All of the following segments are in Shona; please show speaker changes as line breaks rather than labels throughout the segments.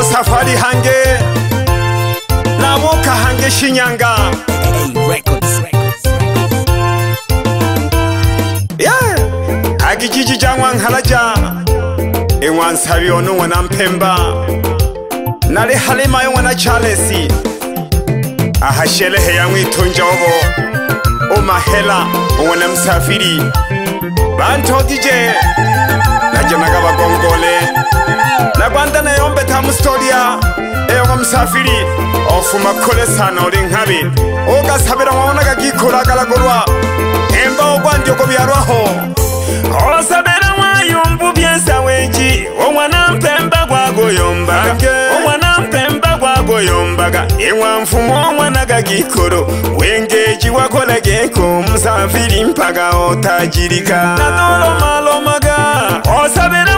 ngo safari hange nabuka hange shinyanga agijiji ja ng'wankhalaja iŋwansaviyonu ŋwana mphemba nali halima yo ŋwana chalesi ahashele heya ŋwitonja ovo umahela ŋwana msafiri bantogije najanaga bagongole nagwanda naye ombeta mustolya ewa musafiri ofuma kukolesana oli nkabi ogasabira mawona gagikola agalagolwa emba ogwandi okobyalwaho osabira mwayumbu byensawenki omwana mpemba gwagoyombaga yombaga ewanfumu omwana gagikolo wengeki wakolageko omusafiri mpaga otagirika nadolomalomaga osabira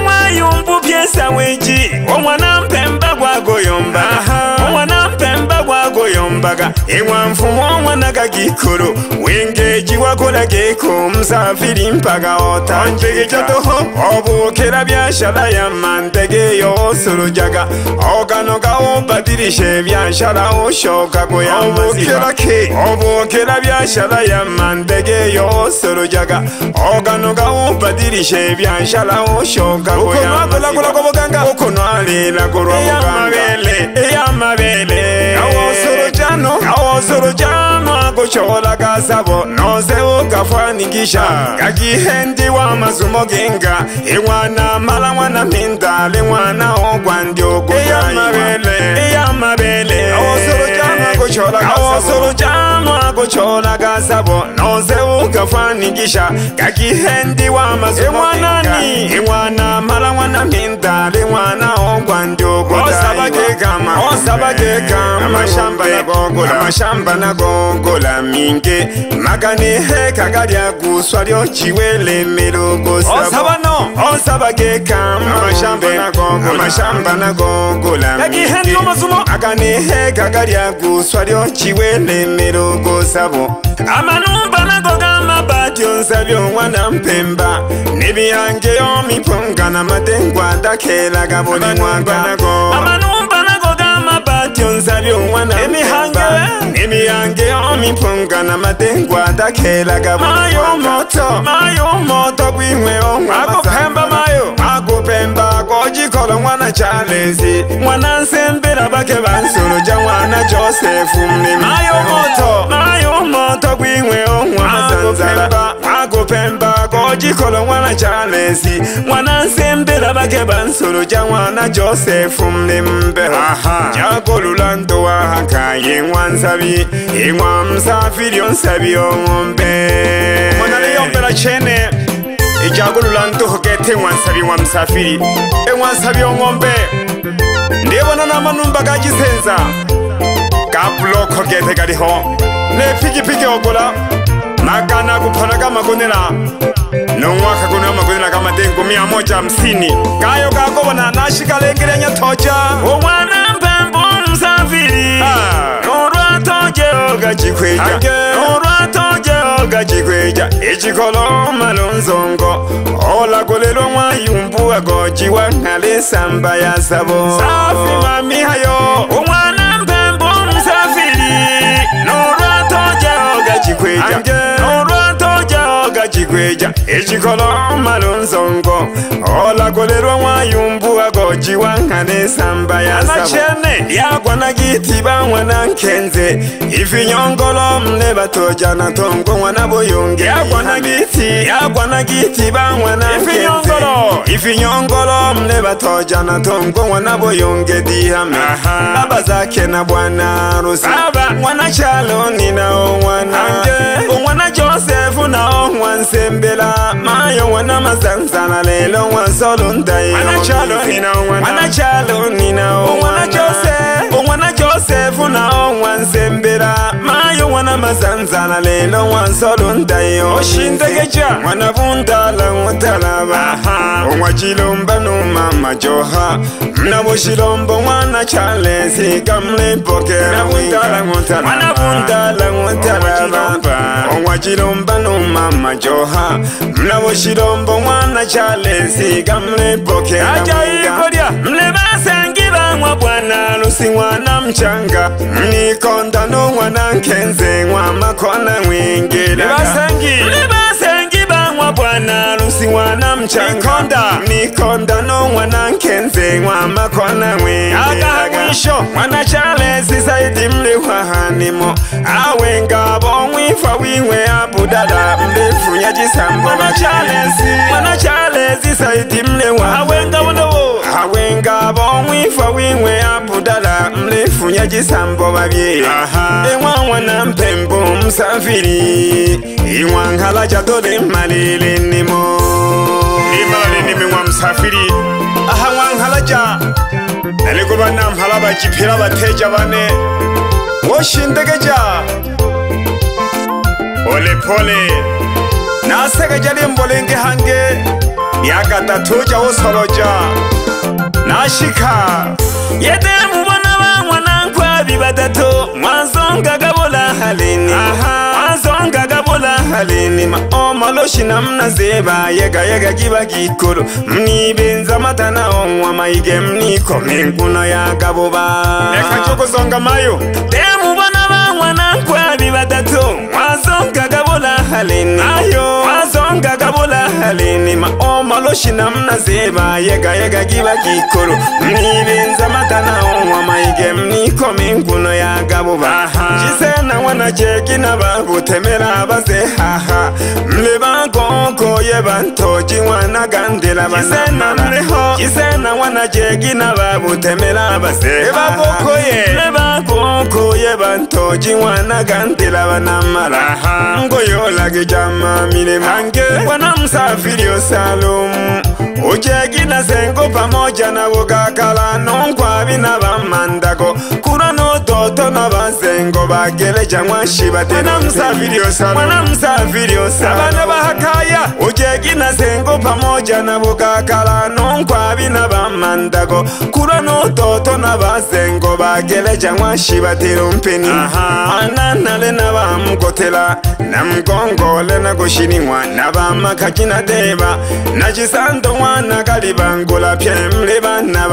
mwesa wiji omwana mpemba gwagoyomba uh -huh mbaga ewa mfumo mwanaka gikuru wengeji wakora gekumsafiri mpaga otanjegejatoho obukera byashara ya mandege yosurujaga oganoga obadirishe byashara oshoka goyaobukerake obukera byashara ya mandege yosurujaga oganoga obadirishe byashara oshoka goyaokonwalilagorwa eyamabele eyamabele mano kaosoro chama kuchola kasavo nozevo kafanikisha kakihendiwa masumo kinga iwana mala mwana minda limwana okwandiokuyamabele kaosoro chama kuchola kasavo nozevo kafanikisha kakihendiwa masumoinga iwana mala mwana minda limwana okwandiokuosavakekama mashambaa gongola mashamba na gongola minge magane hekaga lya guswa lyociwele milogosaboosabagekamagane hekaga lya guswa lyociwele milogosabo amanumba nago gamabati onsabye omwana mpemba nebiyange yomiponga na matengwa dakelaga boni mwaganago emihango imiyange yomipunga namadengwa dakelagamayomoto gwinwe akupemba kojikolo mwana chalezi mwana nsembela bake bansulu ja mwana josefu mlimayomoto gwinwe onwa akupemba ojikolo nwana charles nwana sembera bake bansoro ja nwana josef mne mbera jakolula ntowa haka ye nwa nsabi ịnwa msafiri nsabi ọnwụ mbe ijagolula e ntoho kete nwansabi nwa msafiri enwansabi ọnwụ mbe ndị bona na manụ mba ga jisenza ka bụlọkụ gete gadịho na-epikipiki ọgbụla akana kuphana ka makonela nomwaka kuno wa makonela ka matengo mia moja hamsini kayo kakovona nashikalengelenya thoja omwana mpembu msafiri orwa thoja ogachikwija orwa thoja ogachikwija echikolo omala onzongo olakolelwa mwayumbu akochiwa ngala esamba ya sabo Yeah. gwegya ekikola omalunzi ongo olagolerwa mwayumbu agogiwanka n'ensamba yasabu yagwa nagiti bangwana nkenze ifinyongolo mne batojana tongo ngwana buyunge yagwa nagiti yagwa nagiti bangwana ifinyongolo ifinyongolo mne batojana tongo ngwana buyunge dihame baba zake na bwana rusi mwana chalo ninao mwana mwana josefu nao mwanse dembela mayo wana masanzana lelo wansolunda nina wana anachalo nina wana jose wana joseph na onwa nzembela mwana mazanzala lelo wansolundayo oshindegeca mwana vundala wotalava owacilomba numama joha mna voshilombo mwana calesi kamlipokeramwana vundala wotalava owacilomba numama joha mna voshilombo mwana calesi kamlipokeraajaikolya mlevasengi mwa bwana lusi mwana mchanga mnikonda no mwana nkenze mwa makona mwingira basangi basangi ba mwa bwana lusi mwana mchanga nikonda nikonda no mwana nkenze mwa makona mwingira aga mwisho mwana chale zisaidi mli wahanimo awengabo inwe abudada mbe funya chisambo mana chalezi mana chalezi saiti mlewa awenga wonowo awenga bomwifa winwe abudada mbe funya chisambo babye aha ewa wana mpembo msafiri iwankhala chatole malele nimo imale nimimwa msafiri aha wankhala cha nalikuba namhala bachiphira batheja bane woshindeke cha olephole naseke tša dimbolenke hanke ya katatho tša go tshwalotša nashika yete mo bona ba ngwanankwa bibatatho ngwasonka ka bolagaleni ngwasonka ka bolagaleni maomaloshina mna zeba yekayeka kiba kikolo mnibenza matana ongwa maike mniko minkuno ya kabobaekaokosonka mayo te mo bona ba ngwanankwa bibatatho azonga kabola halini ayo azonga kabola halini ma omaloshi namnazeba yega yega giba kikolo mnibenza matanaowa maigem nikomenguno ya gabuba Aha. Jise banajegi nabagutemera bazehaha mle bagogoye bantoji wanagandila banaaizena wanajegi nababutemera bazehaaokoyele bagogoye bantoji wanagandila banamalaha ngoyolagi jamamile mange wana msafiri osalum ujegi nazengo pamoja nawogakala nonkwavi na bamandago moto na banzengo bageleja mwashi batenamusafiriosamwana musafiriosa bana bahakaya ujegi na zengo pamoja na bukakala nonkwabi na bamandago mutoto na bazengo bagebeja mwashi batira umpini mana nale nabamugotela na mgongole na gushininwa na bamakaki na deba na jisando mwana gali bangula pye mli bana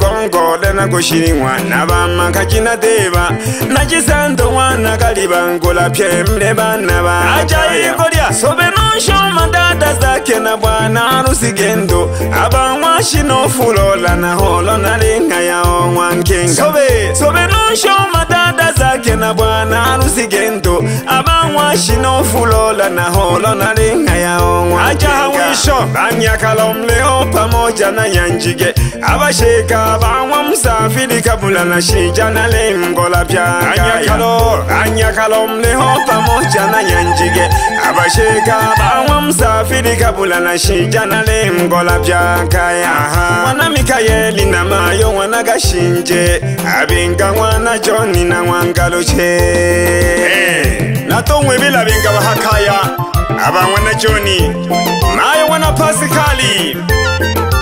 bamgongole na gushininwa na bamakaki na deba na jisando mwana gali bangula pye mli bana bajayikolya sobe nonshoma dada zake na bwana rusige mwendo abamwashinofulola naholo nalinga yao mwankenga sobe, sobe nonshoma dada zake na bwana alusigendo abamwashinofulola naholo nalinga majaha wisho vanyakala mleho pamoja na nyanjige avasheka vamwa msafiri kabula na shija na lengo la vyaanyakala mleho pamoja na nyanjige avasheka vamwa msafiri kabula na shija na lengo la vyakayaha wana mikayeli na mayo wana gashinje avinga mwana joni na mwangaluche hey. natongwe vila vinga vahakaya abangwa na joni naye wana pasikali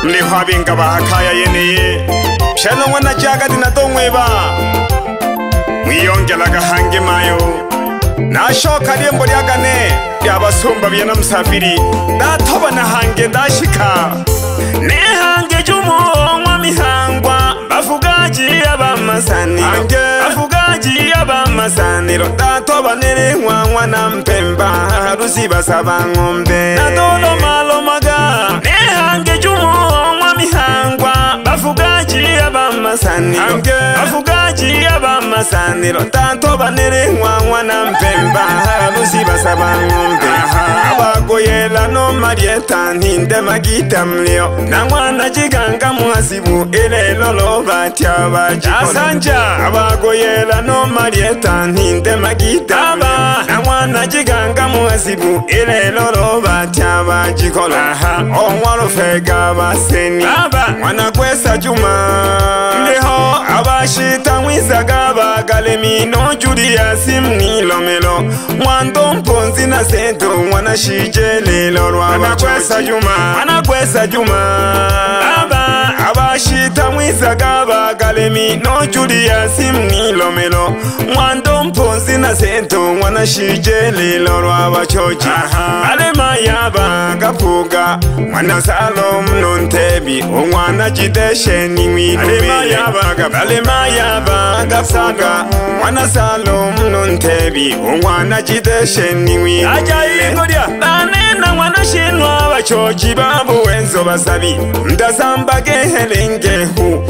mliho abinga bahakaya yeneye pshanongwa na jakadi natong'weba mwiyongela gahange mayo nashoka lyembo lyagane lyabasumba byena musafiri ndatoba nahange ndashika nehange jumuhongwa mihangwa afugaji y'abamasaniro afugaji y'abamasaniro datobanere nkwankwa na mpemba harusi basaba nkombe na dodo malomaga n'ihange ry'umuhonkwa mihangwa bafugaji y'abamasaniro afugaji y'abamasaniro datobanere nkwankwa na mpemba harusi basaba nkombe marietanhi ndemagitamlio na mwana ciganga mwasibu ilelolo batyaba asanja abagoyela no marietanhi ndemagitamlio na mwana ciganga mwasibu ilelolo batyaba jikolaha onwalofega baseni mwana kwesa juma ndiho abashitamwisaga bagalemi nojuliya simnilomelo mwando mponzi na sento shije lelo lwa anakwesa Juma anakwesa Juma aba abashita mwiza gaba galemi no Julius mnilomelo mwana mpozi na sento mwana shije lilo lwa bachoji alema yaba gapuga mwana salom nontebi omwana jideshe ni mwirume alema yaba gapuga mwana salom nontebi omwana jideshe ni mwirume ajayigoria banena mwana shinwa bachoji babu wenzo basabi ndasamba gehelengehu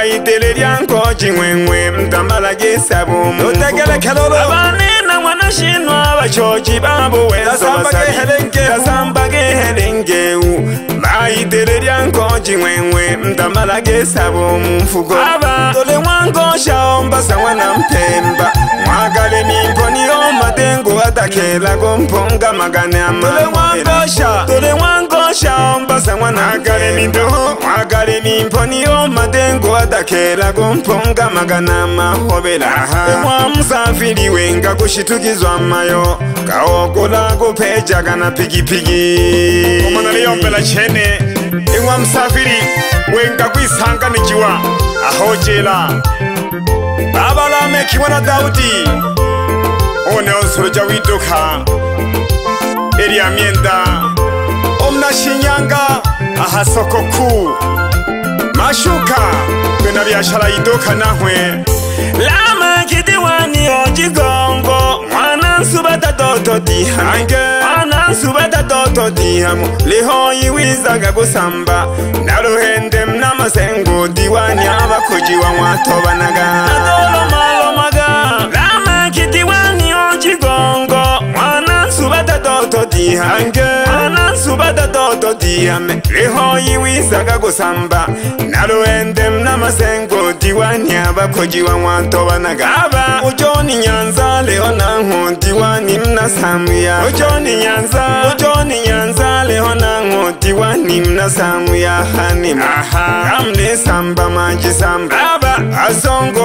vaitele ryanko cin'wen'we mtambala jesavu notekele khelolovani na n'wana xinwa vachochi vavuwetasambake helengeu vaitele ryanko cin'wen'we mtambala jesavu mumfuko ava tole n'wanko xaomba sawana mphemba mwakale minkoni yo matengu atakhelako mphonga makane amaoe shao mbasa mwana agare nindo agare nimponiyo madengo adakerago mponga magana mahoberaha umwa musafiri wenga gushitukizwa mayo kaogola gupejaga na pigipigi umana liyombela chene umwa musafiri wenga kwisanganikiwa ahojela babalame kimwe na daudi one onsoroja widoka eliya myenda na shinyanga aha soko ku mashuka kwena biashara iduka nahwe lama kidiwani ojigongo mwana nsuba dadoto dihange anansuba dadoto dihamu lihoyi wizaga gusamba naruhende mnamasengu diwani abakujiwa mwatobanaga adolomalomaga lama kidiwani ojigongo yihange anansuba datoto diyame lihoyi wisaga gusamba na ruendem n'amasengo diwani abakoji wanwatobanaga aba ujoni nyanza leho nanko diwani mnasamuya ujoni nyanza ujoni nyanza leho nanko diwani mnasamuya hanima aha amne samba maji samba aba azongo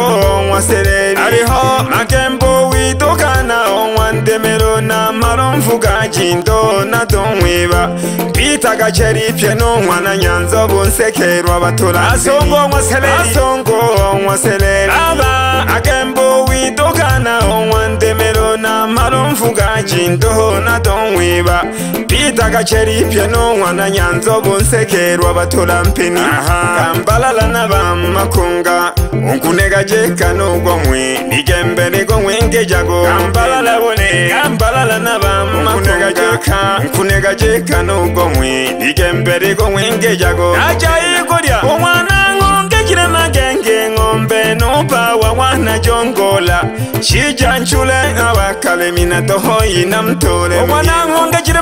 wasereri ariho makembo toka na onwandemero na maro mvuga jindo na tonwiba mpitaga cheripye n'onwana nyanzobu nsekerwa batorasongoonwaseleri aba agembo witoka na onwandemero na maro mvuga jindoho na donwiba mbitaga cheripye n'onwana nyanzobo nsekerwa batola mpeni kambalala na bamakunga unkunega jeka n'ugomwe nigembere gomwenge jago kambalala bone kambalala na bamakunga jeka unkunega jeka n'ugomwe nigembere gomwenge jago najayikorya omwana ngonge kiremage nopa wawana jongola shija nchule abakale mina tohoyi na mtole ngongejire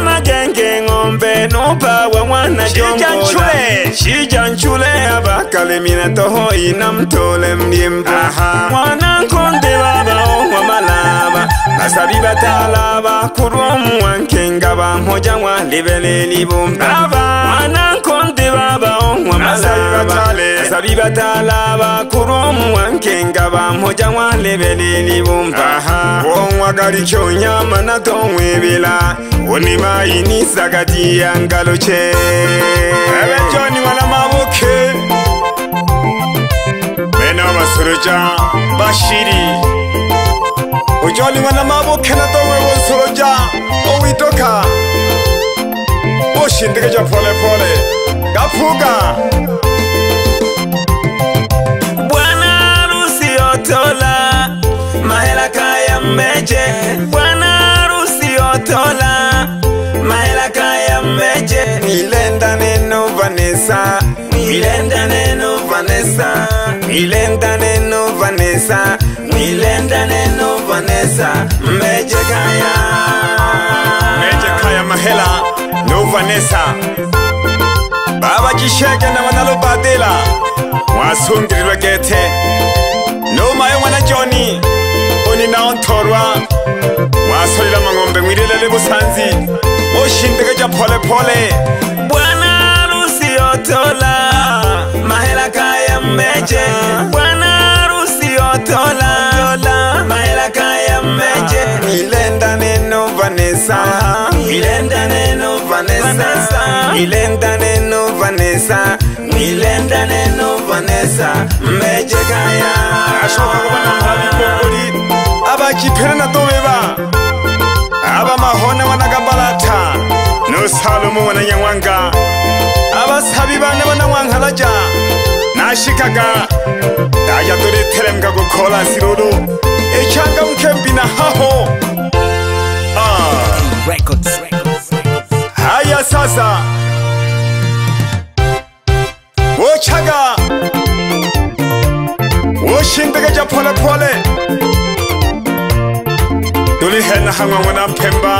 magenge ngombe nopa wawana jongola shija nchule abakale mina tohoyi na mtole mdimba mwana nkonde babao wamalaba basabi batalaba kurwomu wankenga bamhoja mwalibele libumbaba Sabi batala bakuru omuwa nkenga bamoja mwalebele libumbaha Wongwagari kyonyama natongwebela Oni maini sagati ya ngaloche Ebe joni wala mabuke Bena basuruja bashiri Ujoni wala mabuke natongwe basuruja Owitoka Bushi ndike jo pole pole Gafuga Gafuga meje bwana arusi otola maela kaya meje milenda nenu vanesa milenda nenu vanesa milenda nenu vanesa milenda nenu vanesa meje kaya meje kaya mahela nu vanesa baba jisheke na vana lobadela wasungirirwe gete nu mayo mwana joni nyina onthorwa wasolela mangombe ngwirela le bosanzi moshindeke ja pholephole bwana rusiyotola mahela kaya mmeje bwana rusiyotola mahela kaya mmeje ilenda neno vanesa ilenda neno vanesa ilenda neno vanesa mmeje kaya ashoka kobana mhabi kokoli vachiphelana toveva ava mahona wanakabalata nosalomo wananyan'wanga ava savi vana vanan'wanghalaja naxikaka daya toletelemka kukhola sirolo echanga mukhempi na haho ah. haya sasa wo chaka wo xinteka ja pholephole pole ngana hangwa ngona pemba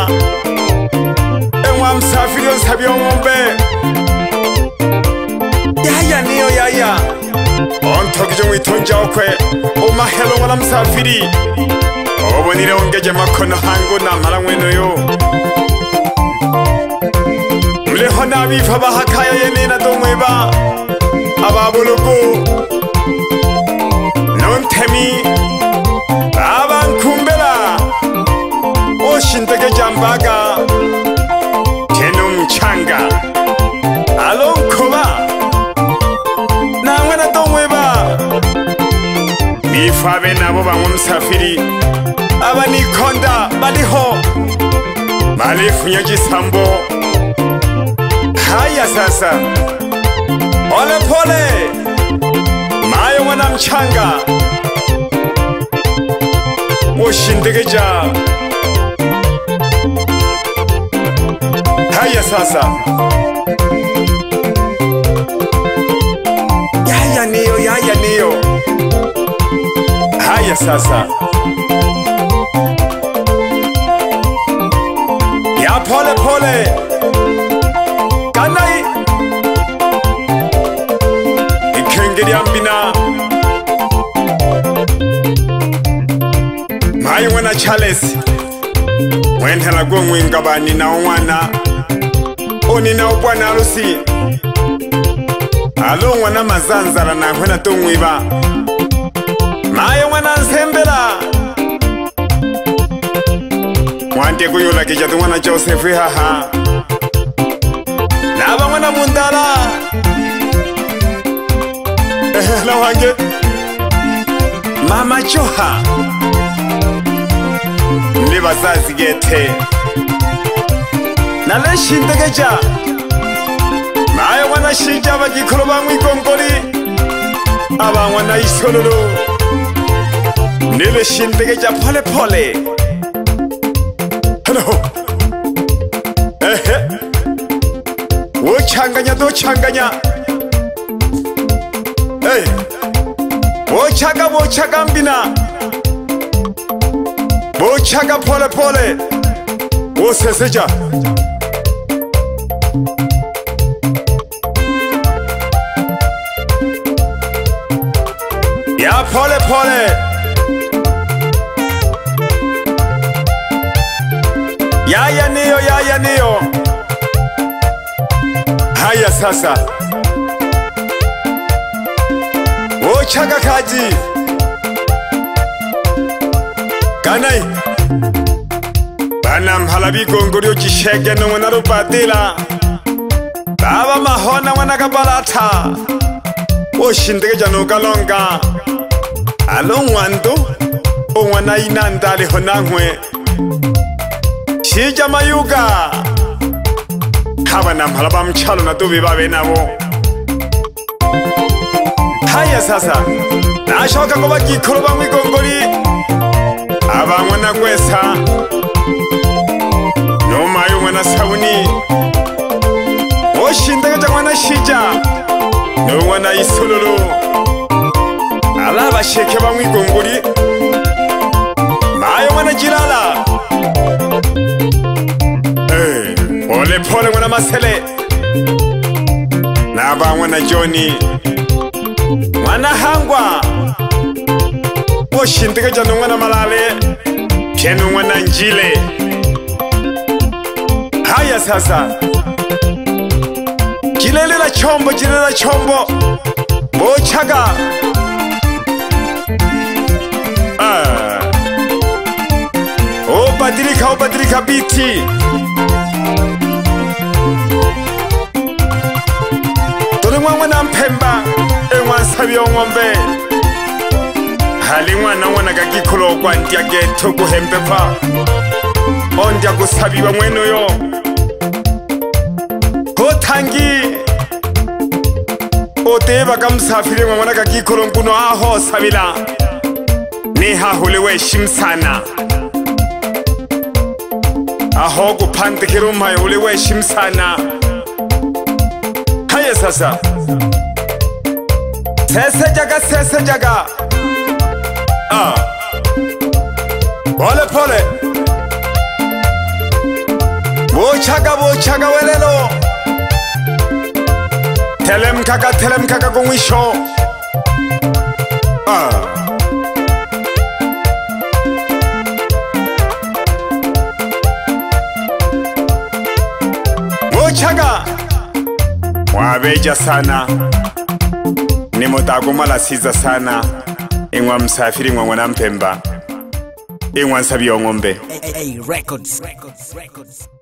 engwam safiro sabyo ngombe yaya niyo yaya ontokije ngwitonja okwe omahelo ngona msafiri obonire ongeje makono hangu na mara ngweno yo mleho nabifa bahakaya yenena tongweba ababoloko msafiri abanikonda baliho malifunyajisambo haya sasa polepole mayo mwanamchanga ushindikija haya sasa sasa ya pole pole kana ikhengeli yambina mayi wena charles wenthela kuongwinga bani na ongwana onina obwana alusi alo ngwana mazanzala nahwena tongwiba ate ku yulakixa tin'wana josefi haha lava n'wana mundala lawange mama joha ni vasazikethe na le xintekeja maya n'wana xinca vakikhulu va n'wi konkoli a va n'wana yixololo ni le xintekeja pholepole -pole ehe wo changanya do changanya ey wo chaka wo chaka mbina wo chaka pole pole wo seseja ya pole pole, pole. yaya niyo yaya niyo haya sasa ochaka kati kanai banamhala vikongoryo cixeke non'wana ro patila bava mahona n'wana ka palatha wo xindikejano ka longa alo n'wantu un'wana yi na ndalihonan'we chija mayuga khaba namhala bamchalo natobe babe nabo haya sasa nashoka kuba gikhulu bamwigongoli abamwe nakwesa nomayo mwana sabuni oshindagaja mwana shija nomwana isololo ala bashyeke bamwigongoli mayo mwana jilala lephole ngwana masele na ba ngwana joni ngwana hangwa o shintike jano ngwana malale pheno ngwana njile haya sasa jilelela chombo jilelela chombo bo chaka ah. o oh, patrika o oh, patrika biti ebyongombe hali ng'wana ng'wana kakikhola okwa ntya ketho kuhempepha ontya kusabiwa mwenuyo kothangi otiva kamusafiri ng'wa ng'wana kakikhola nkuno aho osabila nihahuli weshi msana aho okuphantikhela umayo uli weshi msana haye sasa sese jaga sese jaga ah pole pole bochaka bochaka welelo telem kaka telem kaka kungisho ah bochaka wabeja sana ni nimutakumala siza sana ing'wa msafiri ing'wa ng'wana mpemba ing'wa nsabiyong'ombe hey, hey, hey, records, records, records.